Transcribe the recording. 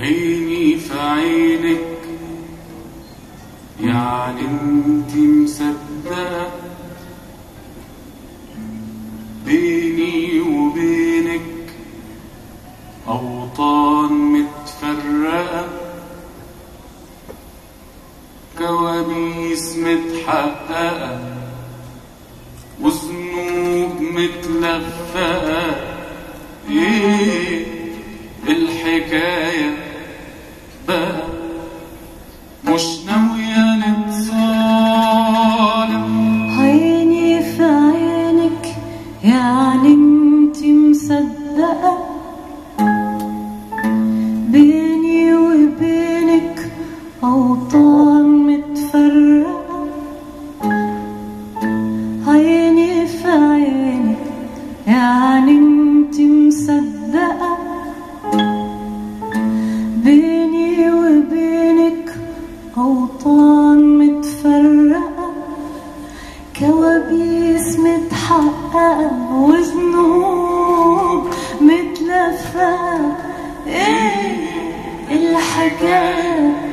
عيني فعينك. يعني انت مصدقة. بيني وبينك أوطان متفرقة. كوابيس متحققة. وذنوب متلفقة. إيه again.